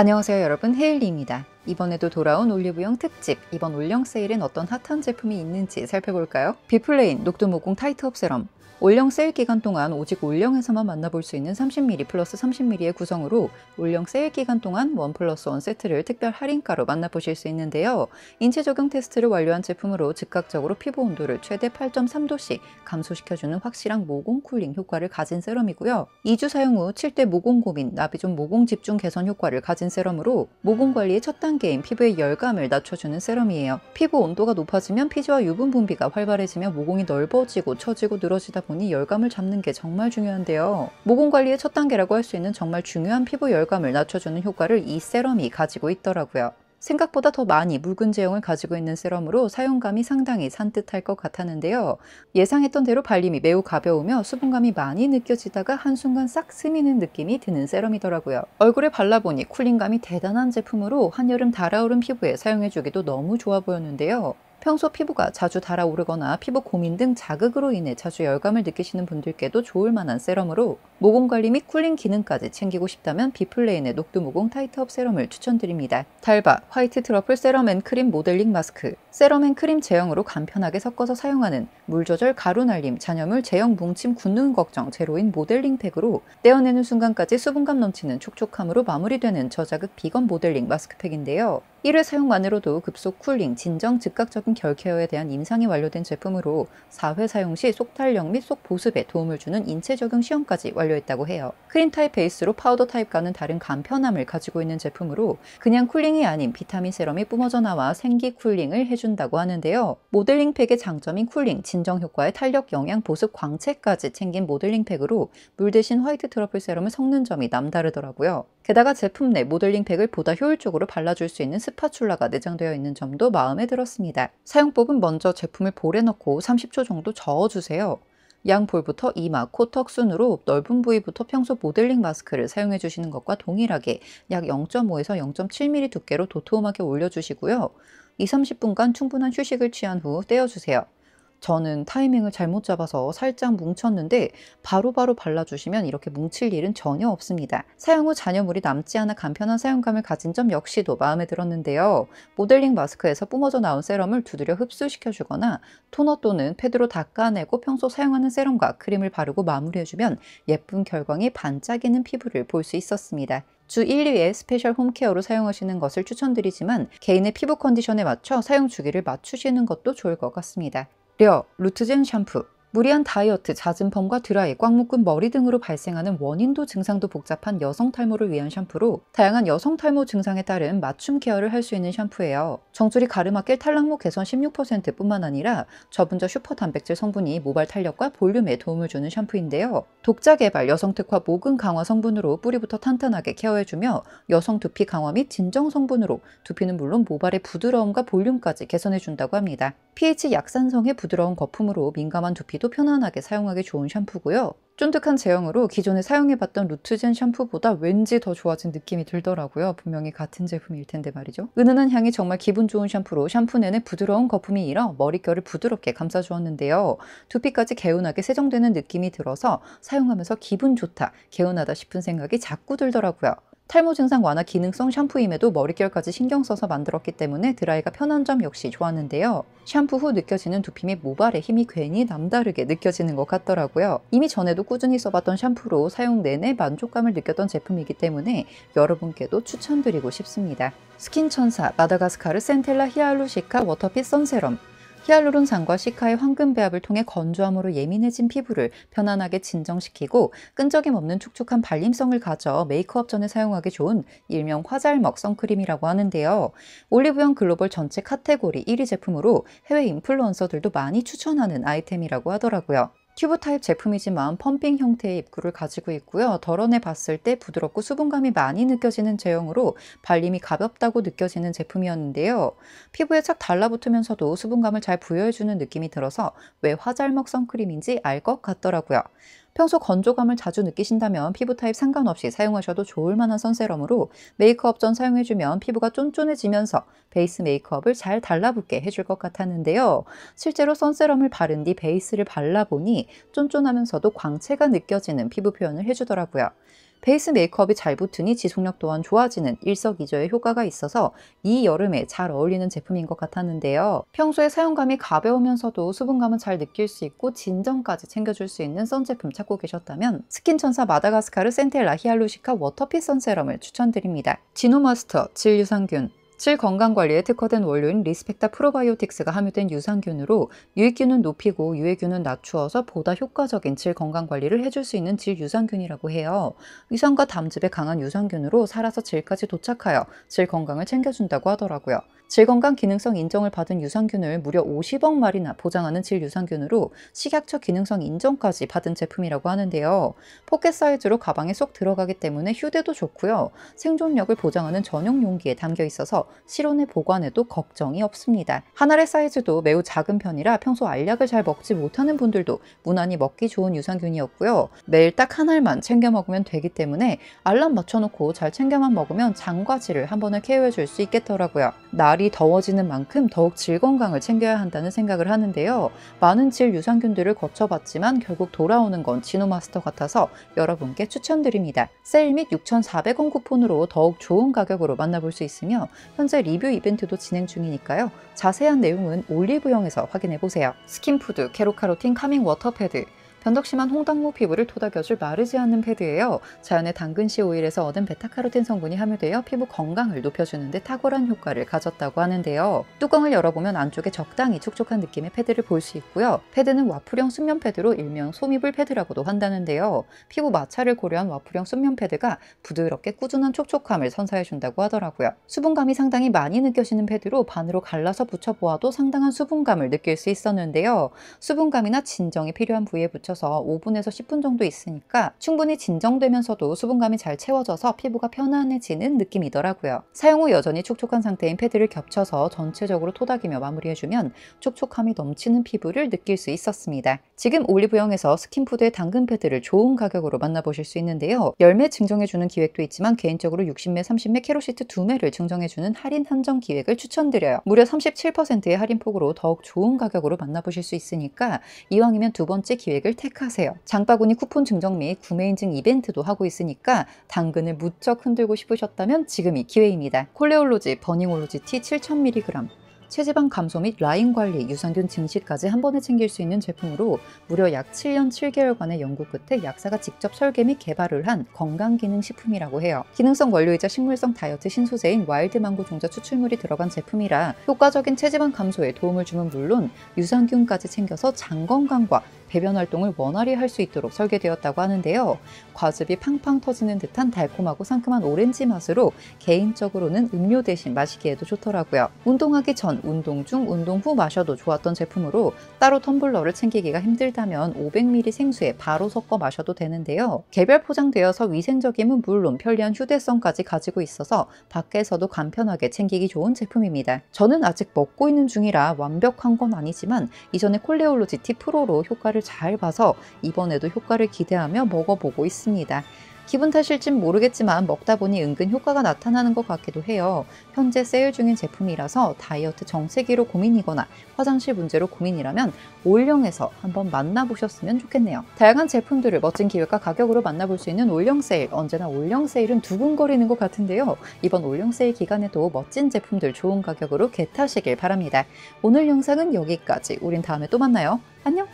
안녕하세요 여러분 헤일리입니다. 이번에도 돌아온 올리브영 특집 이번 올영 세일엔 어떤 핫한 제품이 있는지 살펴볼까요? 비플레인 녹두모공 타이트업 세럼 올영 세일 기간 동안 오직 올영에서만 만나볼 수 있는 30ml 플러스 30ml의 구성으로 올영 세일 기간 동안 원 플러스 원 세트를 특별 할인가로 만나보실 수 있는데요. 인체 적용 테스트를 완료한 제품으로 즉각적으로 피부 온도를 최대 8.3도씩 감소시켜주는 확실한 모공 쿨링 효과를 가진 세럼이고요. 2주 사용 후 7대 모공 고민, 나비존 모공 집중 개선 효과를 가진 세럼으로 모공 관리의 첫 단계인 피부의 열감을 낮춰주는 세럼이에요. 피부 온도가 높아지면 피지와 유분 분비가 활발해지며 모공이 넓어지고 처지고 늘어지다 보니 열감을 잡는 게 정말 중요한데요. 모공 관리의 첫 단계라고 할 수 있는 정말 중요한 피부 열감을 낮춰주는 효과를 이 세럼이 가지고 있더라고요. 생각보다 더 많이 묽은 제형을 가지고 있는 세럼으로 사용감이 상당히 산뜻할 것 같았는데요. 예상했던 대로 발림이 매우 가벼우며 수분감이 많이 느껴지다가 한순간 싹 스미는 느낌이 드는 세럼이더라고요. 얼굴에 발라보니 쿨링감이 대단한 제품으로 한여름 달아오른 피부에 사용해주기도 너무 좋아 보였는데요. 평소 피부가 자주 달아오르거나 피부 고민 등 자극으로 인해 자주 열감을 느끼시는 분들께도 좋을 만한 세럼으로 모공 관리 및 쿨링 기능까지 챙기고 싶다면 비플레인의 녹두 모공 타이트업 세럼을 추천드립니다. 달바 화이트 트러플 세럼 앤 크림 모델링 마스크 세럼 앤 크림 제형으로 간편하게 섞어서 사용하는 물 조절 가루 날림 잔여물 제형 뭉침 굳는 걱정 제로인 모델링 팩으로 떼어내는 순간까지 수분감 넘치는 촉촉함으로 마무리되는 저자극 비건 모델링 마스크팩인데요. 1회 사용만으로도 급속 쿨링, 진정 즉각적인 결 케어에 대한 임상이 완료된 제품으로 4회 사용 시 속탄력 및 속 보습에 도움을 주는 인체 적용 시험까지 완료했다고 해요. 크림 타입 베이스로 파우더 타입과는 다른 간편함을 가지고 있는 제품으로 그냥 쿨링이 아닌 비타민 세럼이 뿜어져 나와 생기 쿨링을 해준다고 하는데요. 모델링 팩의 장점인 쿨링, 진정 효과의 탄력, 영양, 보습, 광채까지 챙긴 모델링 팩으로 물 대신 화이트 트러플 세럼을 섞는 점이 남다르더라고요. 게다가 제품 내 모델링 팩을 보다 효율적으로 발라줄 수 있는 스파츌라가 내장되어 있는 점도 마음에 들었습니다. 사용법은 먼저 제품을 볼에 넣고 30초 정도 저어주세요. 양 볼부터 이마, 코, 턱 순으로 넓은 부위부터 평소 모델링 마스크를 사용해 주시는 것과 동일하게 약 0.5에서 0.7mm 두께로 도톰하게 올려주시고요. 2, 30분간 충분한 휴식을 취한 후 떼어주세요. 저는 타이밍을 잘못 잡아서 살짝 뭉쳤는데 바로바로 바로 발라주시면 이렇게 뭉칠 일은 전혀 없습니다. 사용 후 잔여물이 남지 않아 간편한 사용감을 가진 점 역시도 마음에 들었는데요. 모델링 마스크에서 뿜어져 나온 세럼을 두드려 흡수시켜주거나 토너 또는 패드로 닦아내고 평소 사용하는 세럼과 크림을 바르고 마무리해주면 예쁜 결광이 반짝이는 피부를 볼 수 있었습니다. 주 1, 2회 스페셜 홈케어로 사용하시는 것을 추천드리지만 개인의 피부 컨디션에 맞춰 사용 주기를 맞추시는 것도 좋을 것 같습니다. 려, 루트젠 샴푸 무리한 다이어트, 잦은 펌과 드라이, 꽉 묶은 머리 등으로 발생하는 원인도 증상도 복잡한 여성 탈모를 위한 샴푸로 다양한 여성 탈모 증상에 따른 맞춤 케어를 할 수 있는 샴푸예요. 정수리 가르마길 탈락모 개선 16%뿐만 아니라 저분자 슈퍼 단백질 성분이 모발 탄력과 볼륨에 도움을 주는 샴푸인데요. 독자 개발 여성 특화 모근 강화 성분으로 뿌리부터 탄탄하게 케어해주며 여성 두피 강화 및 진정 성분으로 두피는 물론 모발의 부드러움과 볼륨까지 개선해준다고 합니다. pH 약산성의 부드러운 거품으로 민감한 두피도 편안하게 사용하기 좋은 샴푸고요. 쫀득한 제형으로 기존에 사용해봤던 루트젠 샴푸보다 왠지 더 좋아진 느낌이 들더라고요. 분명히 같은 제품일 텐데 말이죠. 은은한 향이 정말 기분 좋은 샴푸로 샴푸 내내 부드러운 거품이 일어 머릿결을 부드럽게 감싸주었는데요. 두피까지 개운하게 세정되는 느낌이 들어서 사용하면서 기분 좋다, 개운하다 싶은 생각이 자꾸 들더라고요. 탈모 증상 완화 기능성 샴푸임에도 머릿결까지 신경 써서 만들었기 때문에 드라이가 편한 점 역시 좋았는데요. 샴푸 후 느껴지는 두피 및 모발의 힘이 괜히 남다르게 느껴지는 것 같더라고요. 이미 전에도 꾸준히 써봤던 샴푸로 사용 내내 만족감을 느꼈던 제품이기 때문에 여러분께도 추천드리고 싶습니다. 스킨천사 마다가스카르 센텔라 히알루시카 워터핏 선세럼 히알루론산과 시카의 황금 배합을 통해 건조함으로 예민해진 피부를 편안하게 진정시키고 끈적임 없는 촉촉한 발림성을 가져 메이크업 전에 사용하기 좋은 일명 화잘먹 선크림이라고 하는데요. 올리브영 글로벌 전체 카테고리 1위 제품으로 해외 인플루언서들도 많이 추천하는 아이템이라고 하더라고요. 튜브 타입 제품이지만 펌핑 형태의 입구를 가지고 있고요. 덜어내 봤을 때 부드럽고 수분감이 많이 느껴지는 제형으로 발림이 가볍다고 느껴지는 제품이었는데요. 피부에 착 달라붙으면서도 수분감을 잘 부여해주는 느낌이 들어서 왜 화잘먹 선크림인지 알 것 같더라고요. 평소 건조감을 자주 느끼신다면 피부 타입 상관없이 사용하셔도 좋을 만한 선세럼으로 메이크업 전 사용해주면 피부가 쫀쫀해지면서 베이스 메이크업을 잘 달라붙게 해줄 것 같았는데요. 실제로 선세럼을 바른 뒤 베이스를 발라보니 쫀쫀하면서도 광채가 느껴지는 피부 표현을 해주더라고요. 베이스 메이크업이 잘 붙으니 지속력 또한 좋아지는 일석이조의 효과가 있어서 이 여름에 잘 어울리는 제품인 것 같았는데요. 평소에 사용감이 가벼우면서도 수분감은 잘 느낄 수 있고 진정까지 챙겨줄 수 있는 선 제품 찾고 계셨다면 스킨천사 마다가스카르 센텔라 히알루시카 워터핏 선세럼을 추천드립니다. 지노마스터, 질유산균, 질 건강관리에 특화된 원료인 리스펙타 프로바이오틱스가 함유된 유산균으로 유익균은 높이고 유해균은 낮추어서 보다 효과적인 질 건강관리를 해줄 수 있는 질 유산균이라고 해요. 위산과 담즙에 강한 유산균으로 살아서 질까지 도착하여 질 건강을 챙겨준다고 하더라고요. 질건강 기능성 인정을 받은 유산균을 무려 50억 마리나 보장하는 질 유산균으로 식약처 기능성 인정까지 받은 제품이라고 하는데요. 포켓 사이즈로 가방에 쏙 들어가기 때문에 휴대도 좋고요. 생존력을 보장하는 전용 용기에 담겨 있어서 실온에 보관해도 걱정이 없습니다. 한 알의 사이즈도 매우 작은 편이라 평소 알약을 잘 먹지 못하는 분들도 무난히 먹기 좋은 유산균이었고요. 매일 딱 한 알만 챙겨 먹으면 되기 때문에 알람 맞춰놓고 잘 챙겨만 먹으면 장과 질을 한 번에 케어해 줄 수 있겠더라고요. 날이 더워지는 만큼 더욱 질 건강을 챙겨야 한다는 생각을 하는데요. 많은 질 유산균들을 거쳐봤지만 결국 돌아오는 건 지노마스터 같아서 여러분께 추천드립니다. 세일 및 6,400원 쿠폰으로 더욱 좋은 가격으로 만나볼 수 있으며 현재 리뷰 이벤트도 진행 중이니까요. 자세한 내용은 올리브영에서 확인해 보세요. 스킨푸드 캐롯카로틴 카밍 워터패드 변덕 심한 홍당무 피부를 토닥여줄 마르지 않는 패드예요. 자연의 당근씨 오일에서 얻은 베타카로틴 성분이 함유되어 피부 건강을 높여주는데 탁월한 효과를 가졌다고 하는데요. 뚜껑을 열어보면 안쪽에 적당히 촉촉한 느낌의 패드를 볼 수 있고요. 패드는 와플형 순면 패드로 일명 소미불 패드라고도 한다는데요. 피부 마찰을 고려한 와플형 순면 패드가 부드럽게 꾸준한 촉촉함을 선사해준다고 하더라고요. 수분감이 상당히 많이 느껴지는 패드로 반으로 갈라서 붙여보아도 상당한 수분감을 느낄 수 있었는데요. 수분감이나 진정이 필요한 부위에 붙여 맞춰서 5분에서 10분 정도 있으니까 충분히 진정되면서도 수분감이 잘 채워져서 피부가 편안해지는 느낌이더라고요. 사용 후 여전히 촉촉한 상태인 패드를 겹쳐서 전체적으로 토닥이며 마무리해주면 촉촉함이 넘치는 피부를 느낄 수 있었습니다. 지금 올리브영에서 스킨푸드의 당근 패드를 좋은 가격으로 만나보실 수 있는데요. 열 매 증정해주는 기획도 있지만 개인적으로 60매, 30매 캐롯시트 2매를 증정해주는 할인 한정 기획을 추천드려요. 무려 37%의 할인폭으로 더욱 좋은 가격으로 만나보실 수 있으니까 이왕이면 두 번째 기획을 택하세요. 장바구니 쿠폰 증정 및 구매 인증 이벤트도 하고 있으니까 당근을 무척 흔들고 싶으셨다면 지금이 기회입니다. 콜레올로지 버닝올로지 T 7000mg 체지방 감소 및 라인 관리, 유산균 증식까지 한 번에 챙길 수 있는 제품으로 무려 약 7년 7개월간의 연구 끝에 약사가 직접 설계 및 개발을 한 건강기능식품이라고 해요. 기능성 원료이자 식물성 다이어트 신소재인 와일드망고 종자 추출물이 들어간 제품이라 효과적인 체지방 감소에 도움을 줌은 물론 유산균까지 챙겨서 장 건강과 배변 활동을 원활히 할 수 있도록 설계되었다고 하는데요. 과즙이 팡팡 터지는 듯한 달콤하고 상큼한 오렌지 맛으로 개인적으로는 음료 대신 마시기에도 좋더라고요. 운동하기 전, 운동 중, 운동 후 마셔도 좋았던 제품으로 따로 텀블러를 챙기기가 힘들다면 500ml 생수에 바로 섞어 마셔도 되는데요. 개별 포장되어서 위생적임은 물론 편리한 휴대성까지 가지고 있어서 밖에서도 간편하게 챙기기 좋은 제품입니다. 저는 아직 먹고 있는 중이라 완벽한 건 아니지만 이전에 콜레올로지 티 프로로 효과를 잘 봐서 이번에도 효과를 기대하며 먹어보고 있습니다. 기분 탓일진 모르겠지만 먹다 보니 은근 효과가 나타나는 것 같기도 해요. 현재 세일 중인 제품이라서 다이어트 정체기로 고민이거나 화장실 문제로 고민이라면 올영에서 한번 만나보셨으면 좋겠네요. 다양한 제품들을 멋진 기획과 가격으로 만나볼 수 있는 올영 세일. 언제나 올영 세일은 두근거리는 것 같은데요. 이번 올영 세일 기간에도 멋진 제품들 좋은 가격으로 개타시길 바랍니다. 오늘 영상은 여기까지. 우린 다음에 또 만나요. 안녕!